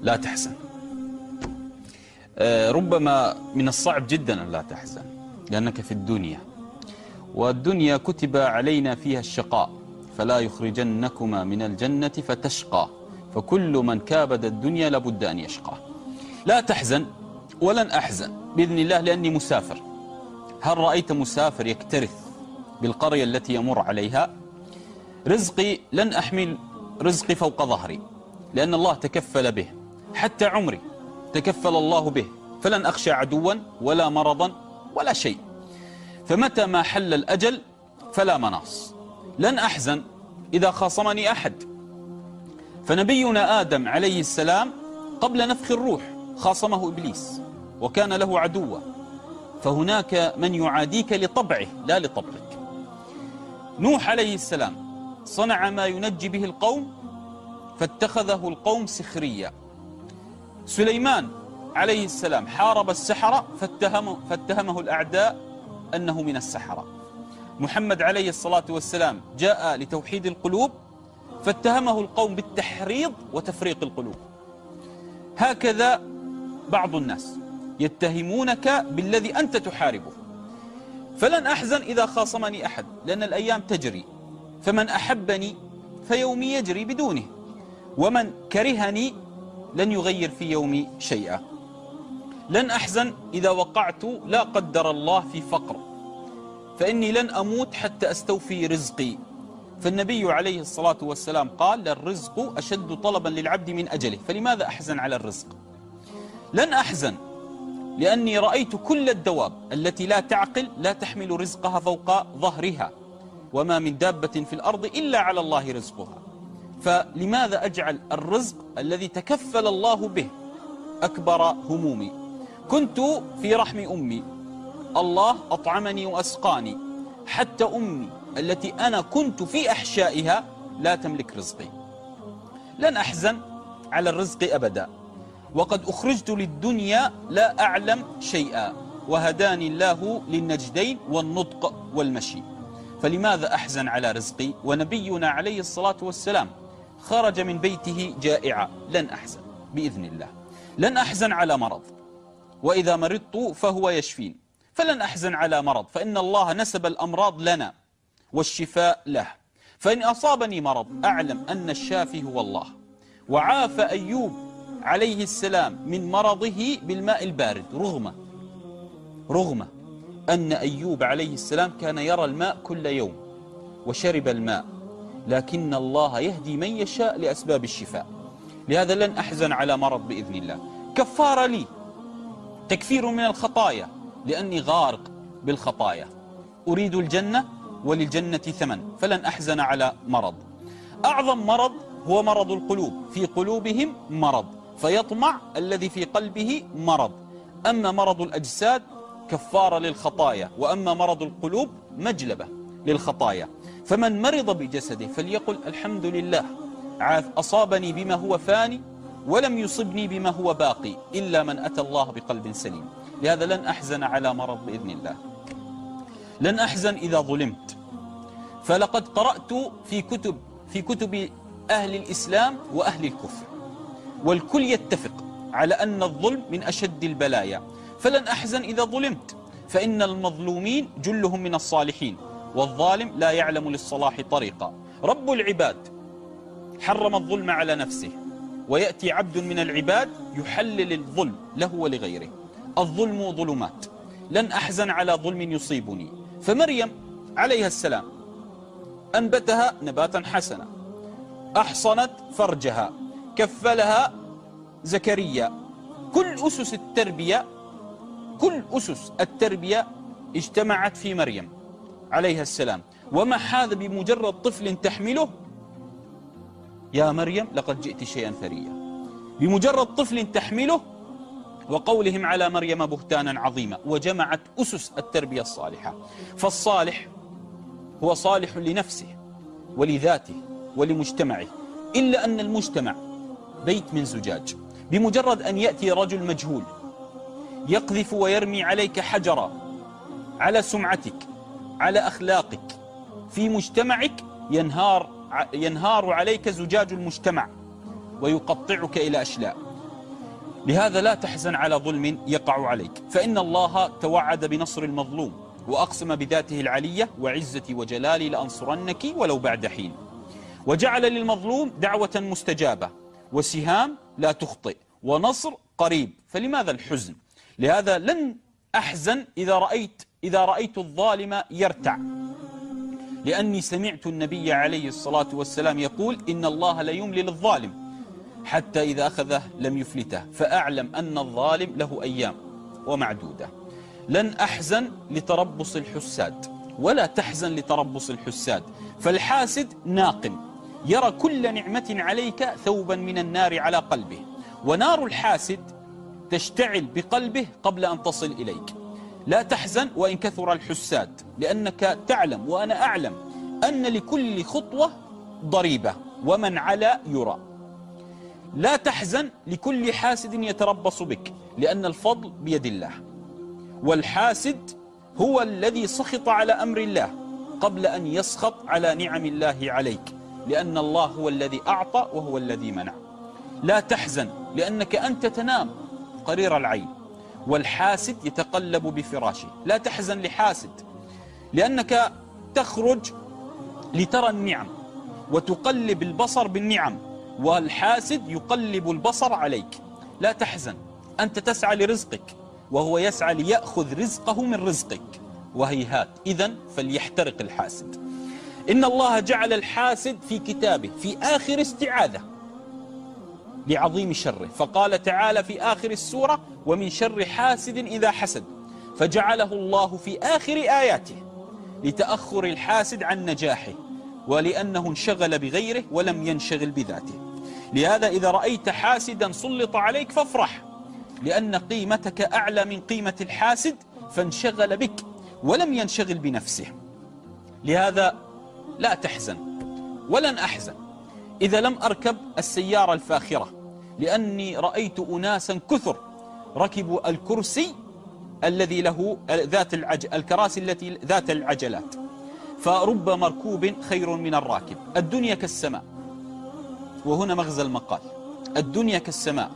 لا تحزن. آه، ربما من الصعب جدا أن لا تحزن لأنك في الدنيا. والدنيا كتب علينا فيها الشقاء فلا يخرجنكما من الجنة فتشقى. فكل من كابد الدنيا لابد أن يشقى. لا تحزن ولن أحزن بإذن الله لأني مسافر. هل رأيت مسافر يكترث بالقرية التي يمر عليها؟ رزقي لن أحمل رزقي فوق ظهري لأن الله تكفل به. حتى عمري تكفل الله به فلن أخشى عدوا ولا مرضا ولا شيء. فمتى ما حل الأجل فلا مناص. لن أحزن إذا خاصمني أحد. فنبينا آدم عليه السلام قبل نفخ الروح خاصمه إبليس وكان له عدوا فهناك من يعاديك لطبعه لا لطبعك. نوح عليه السلام صنع ما ينجي به القوم فاتخذه القوم سخريا سليمان عليه السلام حارب السحرة فاتهم فاتهمه الأعداء أنه من السحرة. محمد عليه الصلاة والسلام جاء لتوحيد القلوب فاتهمه القوم بالتحريض وتفريق القلوب. هكذا بعض الناس يتهمونك بالذي أنت تحاربه. فلن أحزن إذا خاصمني أحد لأن الأيام تجري. فمن أحبني فيومي يجري بدونه. ومن كرهني لن يغير في يومي شيئا. لن أحزن إذا وقعت لا قدر الله في فقر. فإني لن أموت حتى أستوفي رزقي. فالنبي عليه الصلاة والسلام قال الرزق أشد طلبا للعبد من أجله. فلماذا أحزن على الرزق؟ لن أحزن لأني رأيت كل الدواب التي لا تعقل لا تحمل رزقها فوق ظهرها. وما من دابة في الأرض إلا على الله رزقها. فلماذا أجعل الرزق الذي تكفل الله به أكبر همومي؟ كنت في رحم أمي. الله أطعمني وأسقاني. حتى أمي التي أنا كنت في أحشائها لا تملك رزقي. لن أحزن على الرزق أبدا. وقد أخرجت للدنيا لا أعلم شيئا. وهداني الله للنجدين والنطق والمشي. فلماذا أحزن على رزقي؟ ونبينا عليه الصلاة والسلام. خرج من بيته جائعا لن أحزن بإذن الله. لن أحزن على مرض. وإذا مرضت فهو يشفين. فلن أحزن على مرض. فإن الله نسب الأمراض لنا والشفاء له. فإن أصابني مرض أعلم أن الشافي هو الله. وعاف أيوب عليه السلام من مرضه بالماء البارد. رغم رغم أن أيوب عليه السلام كان يرى الماء كل يوم وشرب الماء. لكن الله يهدي من يشاء لأسباب الشفاء. لهذا لن أحزن على مرض بإذن الله. كفار لي. تكفير من الخطايا. لأني غارق بالخطايا. أريد الجنة وللجنة ثمن. فلن أحزن على مرض. أعظم مرض هو مرض القلوب. في قلوبهم مرض. فيطمع الذي في قلبه مرض. أما مرض الأجساد كفارة للخطايا. وأما مرض القلوب مجلبة للخطايا. فمن مرض بجسده فليقل الحمد لله أصابني بما هو فاني ولم يصبني بما هو باقي إلا من أتى الله بقلب سليم. لهذا لن أحزن على مرض بإذن الله. لن أحزن إذا ظلمت. فلقد قرأت في كتب في كتب أهل الإسلام وأهل الكفر. والكل يتفق على أن الظلم من أشد البلايا. فلن أحزن إذا ظلمت. فإن المظلومين جلهم من الصالحين. والظالم لا يعلم للصلاح طريقا. رب العباد حرم الظلم على نفسه ويأتي عبد من العباد يحلل الظلم له ولغيره. الظلم ظلمات لن أحزن على ظلم يصيبني. فمريم عليها السلام أنبتها نباتا حسنا أحصنت فرجها كفلها زكريا. كل أسس التربية كل أسس التربية اجتمعت في مريم. عليها السلام. وما هذا بمجرد طفل تحمله؟ يا مريم لقد جئت شيئا ثريا. بمجرد طفل تحمله وقولهم على مريم بهتانا عظيما وجمعت أسس التربية الصالحة. فالصالح هو صالح لنفسه ولذاته ولمجتمعه إلا أن المجتمع بيت من زجاج. بمجرد أن يأتي رجل مجهول يقذف ويرمي عليك حجرا على سمعتك على أخلاقك. في مجتمعك ينهار ينهار عليك زجاج المجتمع ويقطعك إلى أشلاء. لهذا لا تحزن على ظلم يقع عليك. فإن الله توعد بنصر المظلوم وأقسم بذاته العلية وعزتي وجلالي لأنصرنك ولو بعد حين. وجعل للمظلوم دعوة مستجابة وسهام لا تخطئ ونصر قريب. فلماذا الحزن؟ لهذا لن أحزن إذا رأيت إذا رأيت الظالم يرتع. لأني سمعت النبي عليه الصلاة والسلام يقول إن الله لا يملي للظالم حتى إذا أخذه لم يفلته فأعلم أن الظالم له أيام ومعدودة. لن أحزن لتربص الحساد ولا تحزن لتربص الحساد. فالحاسد ناقم يرى كل نعمة عليك ثوبا من النار على قلبه. ونار الحاسد تشتعل بقلبه قبل أن تصل إليك. لا تحزن وإن كثر الحساد لأنك تعلم وأنا أعلم أن لكل خطوة ضريبة ومن على يرى. لا تحزن لكل حاسد يتربص بك لأن الفضل بيد الله. والحاسد هو الذي سخط على أمر الله قبل أن يسخط على نعم الله عليك لأن الله هو الذي أعطى وهو الذي منع. لا تحزن لأنك أنت تنام قرير العين. والحاسد يتقلب بفراشه. لا تحزن لحاسد لأنك تخرج لترى النعم وتقلب البصر بالنعم والحاسد يقلب البصر عليك. لا تحزن أنت تسعى لرزقك وهو يسعى ليأخذ رزقه من رزقك. وهيهات إذا فليحترق الحاسد. إن الله جعل الحاسد في كتابه في آخر استعاذة. لعظيم شره. فقال تعالى في آخر السورة ومن شر حاسد إذا حسد. فجعله الله في آخر آياته لتأخر الحاسد عن نجاحه ولأنه انشغل بغيره ولم ينشغل بذاته. لهذا إذا رأيت حاسدا سلط عليك فافرح لأن قيمتك أعلى من قيمة الحاسد فانشغل بك ولم ينشغل بنفسه. لهذا لا تحزن ولن أحزن. إذا لم أركب السيارة الفاخرة لأني رأيت أناسا كثر ركبوا الكرسي الذي له ذات العج... الكراسي التي ذات العجلات. فرب مركوب خير من الراكب. الدنيا كالسماء. وهنا مغزى المقال. الدنيا كالسماء.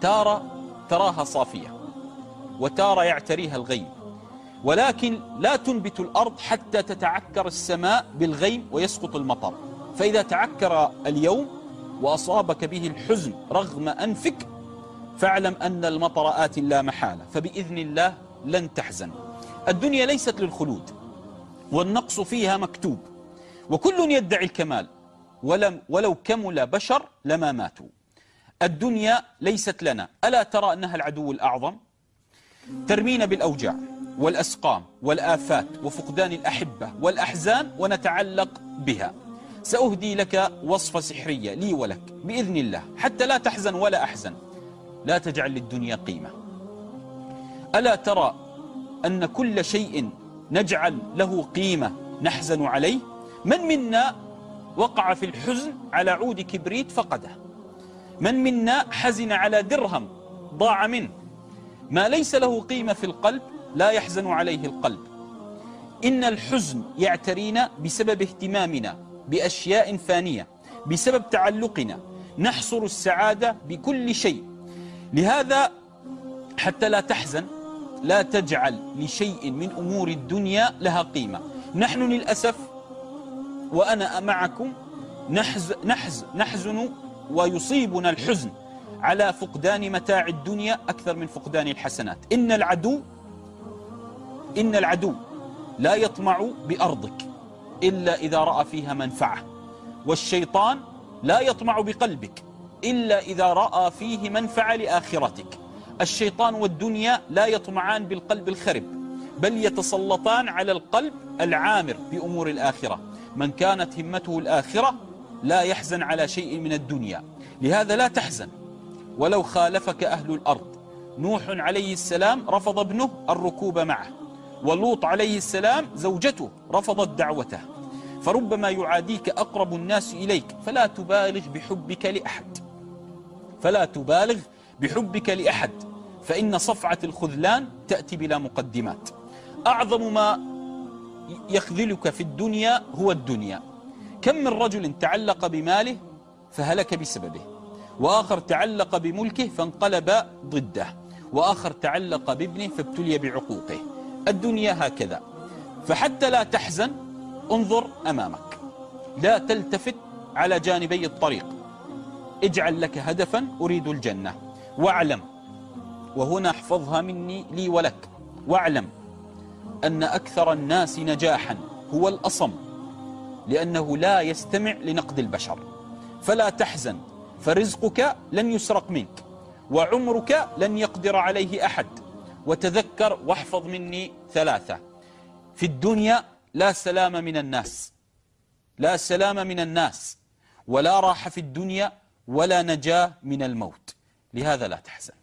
تارى تراها صافية. وتارى يعتريها الغيم ولكن لا تنبت الأرض حتى تتعكر السماء بالغيم ويسقط المطر. فإذا تعكر اليوم وأصابك به الحزن رغم أنفك فاعلم أن المطر آت لا محالة فبإذن الله لن تحزن. الدنيا ليست للخلود والنقص فيها مكتوب. وكل يدعي الكمال ولم ولو كمل بشر لما ماتوا. الدنيا ليست لنا. ألا ترى أنها العدو الأعظم؟ ترمينا بالأوجاع والأسقام والآفات وفقدان الأحبة والأحزان ونتعلق بها. سأهدي لك وصفة سحرية لي ولك بإذن الله. حتى لا تحزن ولا أحزن. لا تجعل للدنيا قيمة. ألا ترى أن كل شيء نجعل له قيمة نحزن عليه؟ من منا وقع في الحزن على عود كبريت فقده؟ من منا حزن على درهم ضاع منه؟ ما ليس له قيمة في القلب لا يحزن عليه القلب. إن الحزن يعترينا بسبب اهتمامنا بأشياء فانية بسبب تعلقنا. نحصر السعادة بكل شيء. لهذا حتى لا تحزن لا تجعل لشيء من أمور الدنيا لها قيمة. نحن للأسف وأنا معكم نحز نحز نحزن ويصيبنا الحزن على فقدان متاع الدنيا أكثر من فقدان الحسنات. إن العدو إن العدو لا يطمع بأرضك. إلا إذا رأى فيها منفعة. والشيطان لا يطمع بقلبك إلا إذا رأى فيه منفعة لآخرتك. الشيطان والدنيا لا يطمعان بالقلب الخرب بل يتسلطان على القلب العامر بأمور الآخرة. من كانت همته الآخرة لا يحزن على شيء من الدنيا. لهذا لا تحزن. ولو خالفك أهل الأرض نوح عليه السلام رفض ابنه الركوب معه. ولوط عليه السلام زوجته رفضت دعوته. فربما يعاديك أقرب الناس إليك. فلا تبالغ بحبك لأحد. فلا تبالغ بحبك لأحد. فإن صفعة الخذلان تأتي بلا مقدمات. أعظم ما يخذلك في الدنيا هو الدنيا. كم من رجل تعلق بماله فهلك بسببه. وآخر تعلق بملكه فانقلب ضده. وآخر تعلق بابنه فابتلي بعقوقه. الدنيا هكذا. فحتى لا تحزن انظر أمامك. لا تلتفت على جانبي الطريق. اجعل لك هدفا أريد الجنة. واعلم وهنا احفظها مني لي ولك. واعلم أن أكثر الناس نجاحا هو الأصم لأنه لا يستمع لنقد البشر. فلا تحزن فرزقك لن يسرق منك وعمرك لن يقدر عليه أحد. وتذكر واحفظ مني ثلاثة. في الدنيا لا سلام من الناس. لا سلام من الناس. ولا راحة في الدنيا ولا نجاة من الموت. لهذا لا تحزن.